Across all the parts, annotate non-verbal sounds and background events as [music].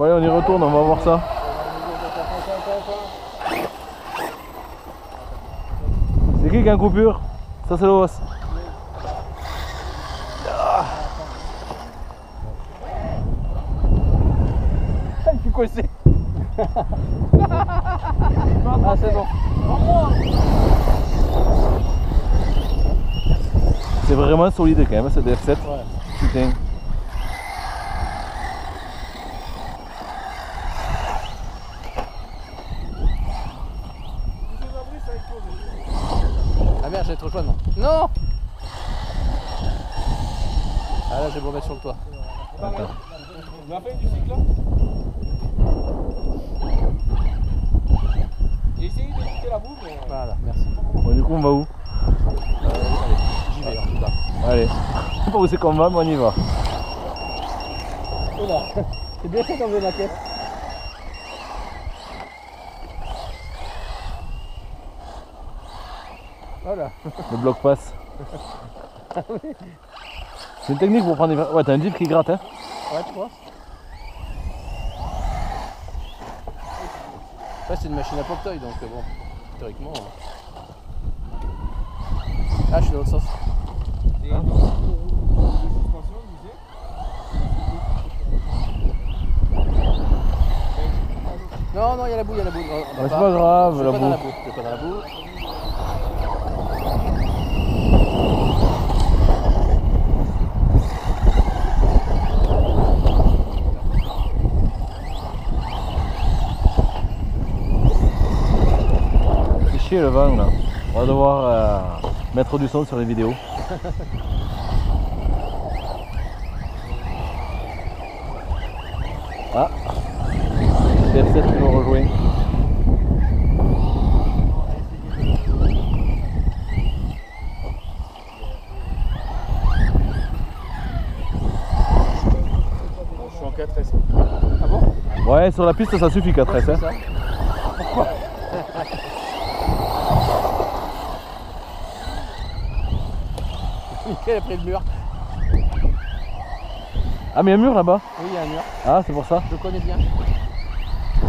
Allez, on y retourne, on va voir ça. C'est qui qui a une coupure? Ça c'est le boss. Ah. Il fait coincé. ah c'est bon. C'est vraiment solide quand même ce DF7. Putain. Ah merde, j'ai trop rejoindre. Non Ah là, je vais me remettre sur le toit. On a fait du cycle là J'ai essayé d'éviter la boue, mais. Voilà, merci. Bon du coup on va où? Euh, allez, j'y vais en tout cas. Allez. Je sais pas où c'est qu'on va mais on y va. Oula, [laughs] c'est bien fait d'enlever ma tête. Voilà. Le bloc passe. [laughs] C'est une technique pour prendre des... Ouais t'as un diff qui gratte hein Ouais, tu vois Ouais, c'est une machine à pop-toy donc euh, bon, théoriquement. euh. Ah, je suis dans l'autre sens. Et hein? vous Non, non, il y a la boue, il y a la boue. C'est pas grave, la pas dans la boue. boue. Je vais pas dans la boue. Chier le vent là. On va devoir euh, mettre du son sur les vidéos. [laughs] ah TF7 qui nous rejoint. Je suis en 4S. Ah bon? Ouais sur la piste ça suffit 4S hein. C'est [laughs] Mickaël a pris le mur. Ah mais il y a un mur là-bas Oui, il y a un mur. Ah c'est pour ça Je connais bien. Ah.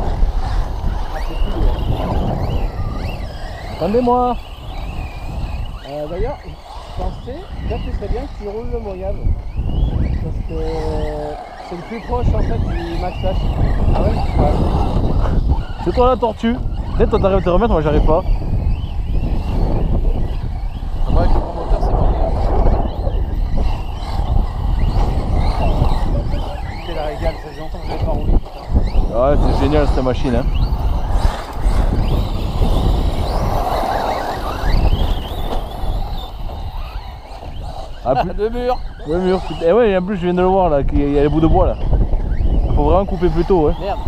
Attendez-moi Euh, D'ailleurs, je pensais, que ce serait bien que tu roules le Moyave. Parce que c'est le plus proche en fait du Max H. Ah ouais Ouais. C'est toi la tortue Peut-être toi t'arrives à te remettre, moi j'arrive pas. Ah bah, avec le grand moteur, c'est bon. C'est la régale, ça fait longtemps que je n'avais pas roulé. Ouais c'est génial cette machine hein. Ah, plus... Deux murs Ouais, mur. Et ouais, en plus, je viens de le voir là, qu'il y a les bouts de bois là. Faut vraiment couper plus tôt. Merde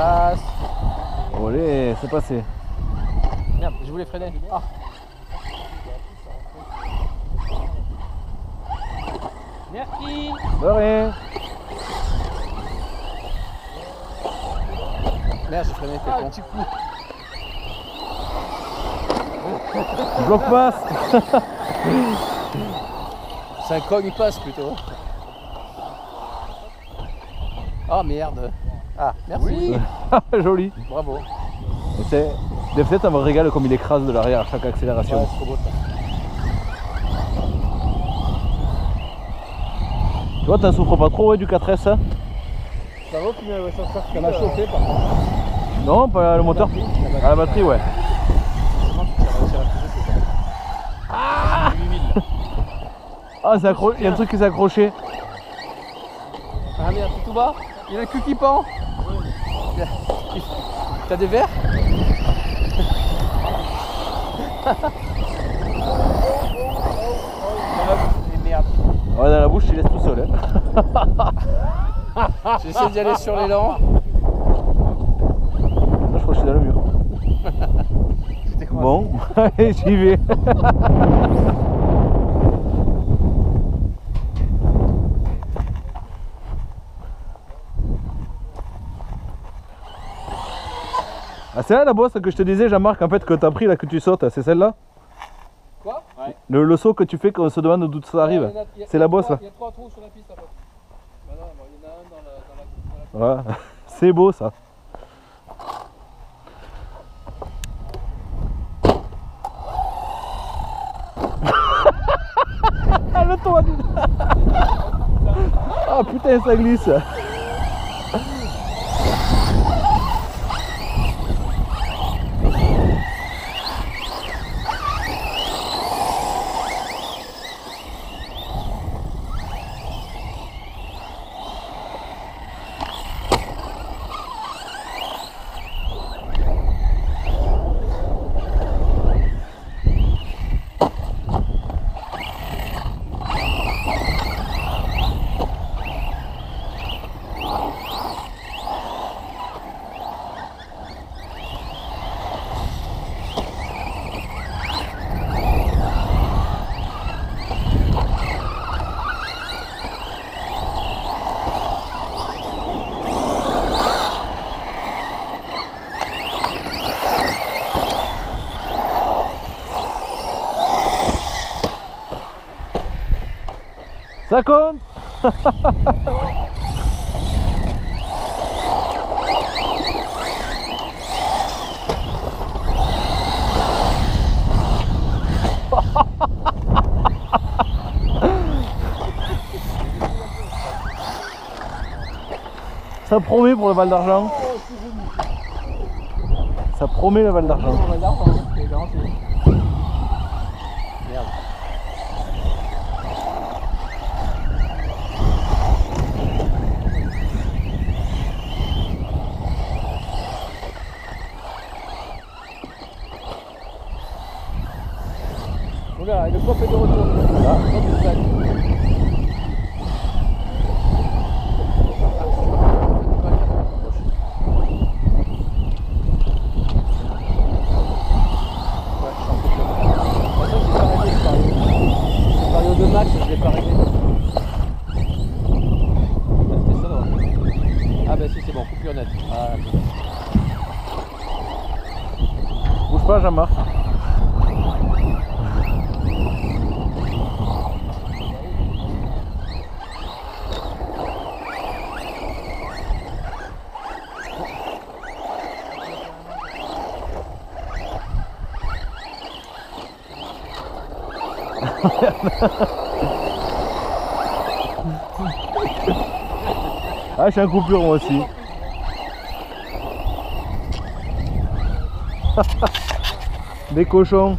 Passe Allez, c'est passé. Merde, je voulais freiner. Ah Merci De rien. Merde, j'ai freiné, t'es con. Bloc passe. C'est un cogne passe plutôt. Ah merde. Ah, merci. [laughs] Joli. Bravo. C'est. Des peut ça me régale comme il écrase de l'arrière à chaque accélération. Ouais, c'est trop beau ça. Tu vois, t'en souffres pas trop ouais, du 4S hein? Ça va au final, ouais, ça se Ça m'a chauffé par contre. Non, pas le moteur? À la batterie, ouais. Ah, c'est accro... il y a un truc qui s'est accroché. Ah merde, c'est tout bas Il y a le cul qui pend T'as des verres. Ouais, dans la bouche, il laisse tout seul. Hein. [laughs] J'essaie d'y aller sur l'élan. Là, je crois que je suis dans le mur. [laughs] Bon, [laughs] allez, j'y vais. C'est là la bosse que je te disais, Jean-Marc, en fait, que t'as pris là, que tu sautes, c'est celle-là Quoi le, le saut que tu fais quand on se demande d'où ça arrive. C'est la bosse, là. Il y a trois trous sur la piste. Bah non, bon, il y en a un dans la. Dans la, dans la... Ouais, [laughs] c'est beau ça. [laughs] Ah, le toit [laughs] Ah putain ça glisse Ça compte? Ça promet pour le Val d'Argent. Ça promet le Val d'Argent. On va d'argent, hein, c'est garanti. Merde. Oula, le coffre est de retour. Là, hop, il se batte. Ouais, je suis un peu comme- De toute façon, j'ai pas réglé le Vario. Le Vario de max, je l'ai pas. Ah, Ah, bah si, c'est bon, coupure nette. Ah. Bouge pas Jean-Marc. Ah, je suis en coupure moi aussi. [laughs] Des cochons.